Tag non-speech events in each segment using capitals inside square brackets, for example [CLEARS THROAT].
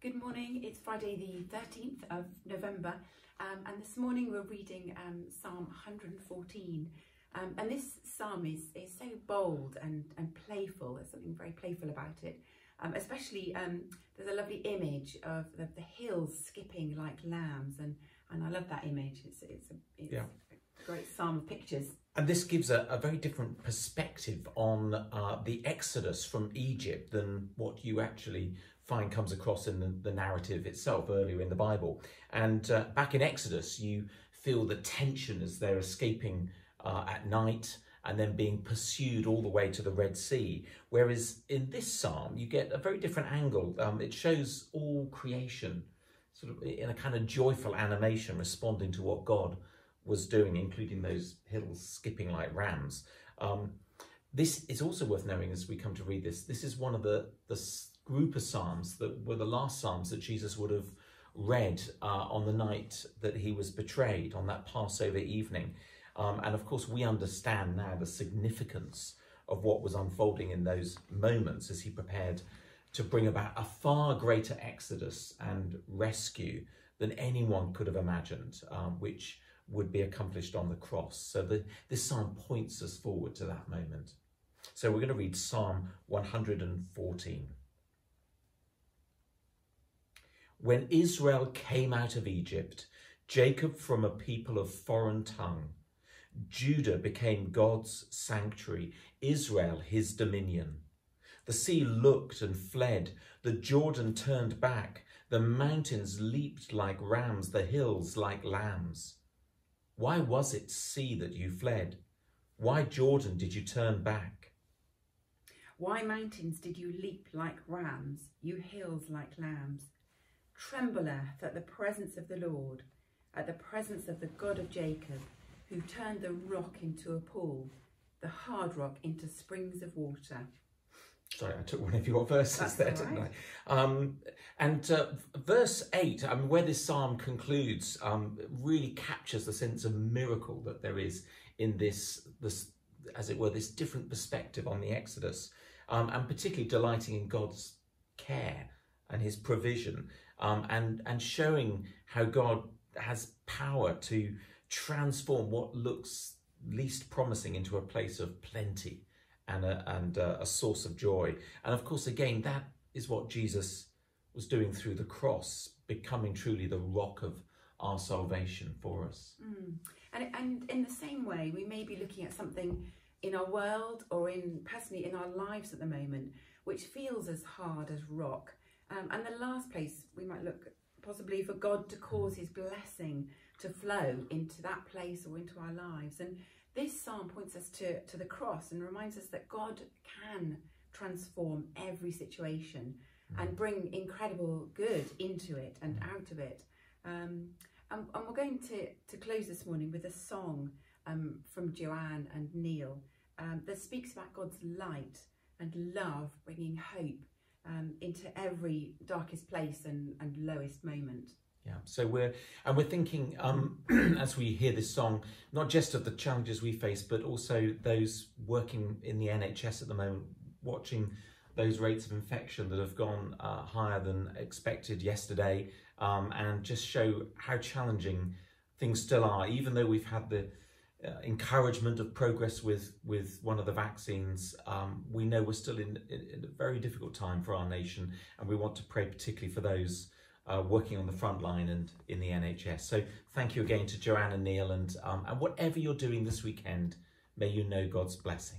Good morning. It's Friday, the 13th of November, um, and this morning we're reading um, Psalm 114. Um, and this psalm is, is so bold and, and playful. There's something very playful about it. Um, especially, um, there's a lovely image of the, the, hills skipping like lambs, and, and I love that image. It's, it's, a, it's yeah. a great psalm of pictures. And this gives a, a very different perspective on uh, the exodus from Egypt than what you actually find comes across in the, the narrative itself earlier in the Bible. And uh, back in Exodus, you feel the tension as they're escaping uh, at night and then being pursued all the way to the Red Sea. Whereas in this psalm, you get a very different angle. Um, it shows all creation sort of in a kind of joyful animation responding to what God was doing, including those hills skipping like rams. Um, this is also worth knowing as we come to read this. This is one of the, the group of psalms that were the last psalms that Jesus would have read uh, on the night that he was betrayed, on that Passover evening. Um, and of course, we understand now the significance of what was unfolding in those moments as he prepared to bring about a far greater exodus and rescue than anyone could have imagined, um, which would be accomplished on the cross. So the, this psalm points us forward to that moment. So we're going to read Psalm 114. When Israel came out of Egypt, Jacob from a people of foreign tongue, Judah became God's sanctuary, Israel his dominion. The sea looked and fled, the Jordan turned back, the mountains leaped like rams, the hills like lambs. Why was it sea that you fled? Why Jordan did you turn back? Why mountains did you leap like rams, you hills like lambs? Trembleth at the presence of the Lord, at the presence of the God of Jacob, who turned the rock into a pool, the hard rock into springs of water. Sorry, I took one of your verses That's there, didn't I? Um, and uh, verse 8, I mean, where this psalm concludes, um, really captures the sense of miracle that there is in this, this as it were, this different perspective on the Exodus, um, and particularly delighting in God's care and his provision um, and, and showing how God has power to transform what looks least promising into a place of plenty and a, and a, a source of joy. And of course, again, that is what Jesus was doing through the cross, becoming truly the rock of our salvation for us. Mm. And, and in the same way, we may be looking at something in our world or in personally in our lives at the moment, which feels as hard as rock. Um, and the last place we might look possibly for God to cause his blessing to flow into that place or into our lives. And this psalm points us to, to the cross and reminds us that God can transform every situation mm. and bring incredible good into it and mm. out of it. Um, and, and, we're going to, to close this morning with a song um, from Joanne and Neil um, that speaks about God's light and love bringing hope um, into every darkest place and, and lowest moment. Yeah, so we're and we're thinking um, [CLEARS THROAT] as we hear this song, not just of the challenges we face, but also those working in the NHS at the moment, watching those rates of infection that have gone uh, higher than expected yesterday, um, and just show how challenging things still are, even though we've had the uh, encouragement of progress with with one of the vaccines. Um, we know we're still in, in, in, a very difficult time for our nation, and we want to pray particularly for those uh, working on the front line and in the NHS. So thank you again to Joanne and Neil, and um, and whatever you're doing this weekend, may you know God's blessing.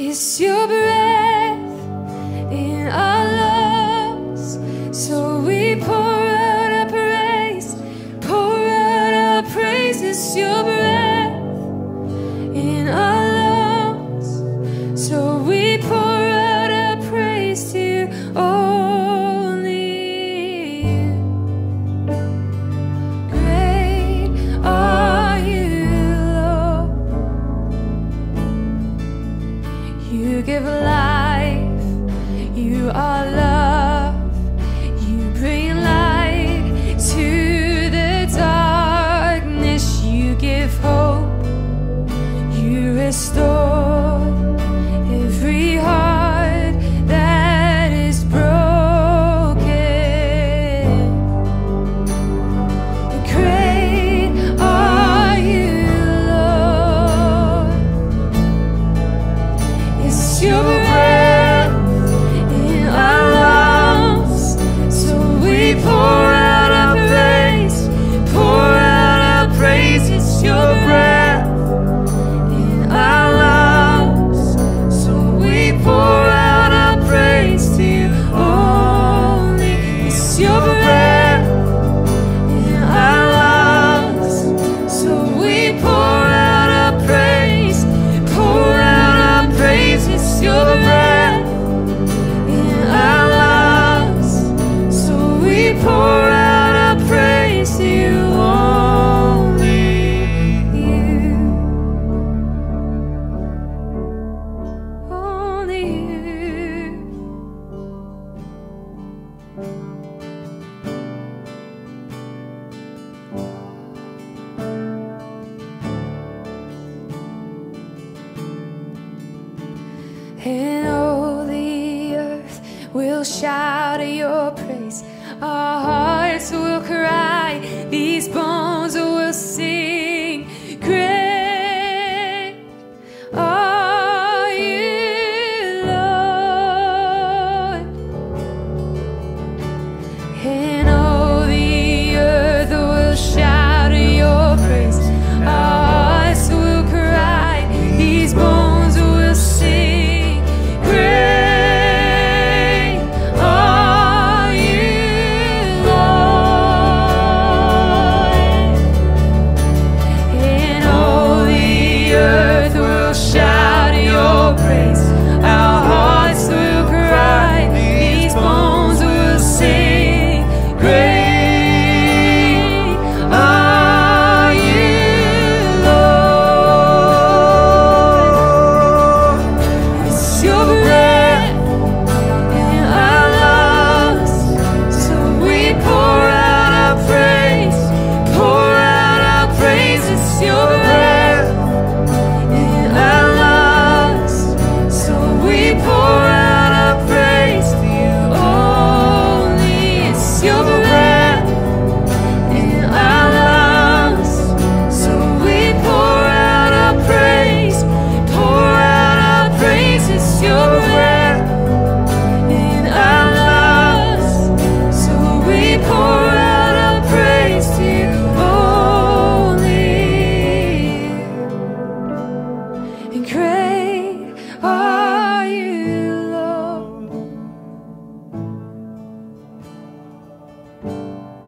It's your breath in our lungs, so we pour. and all the earth will shout your praise.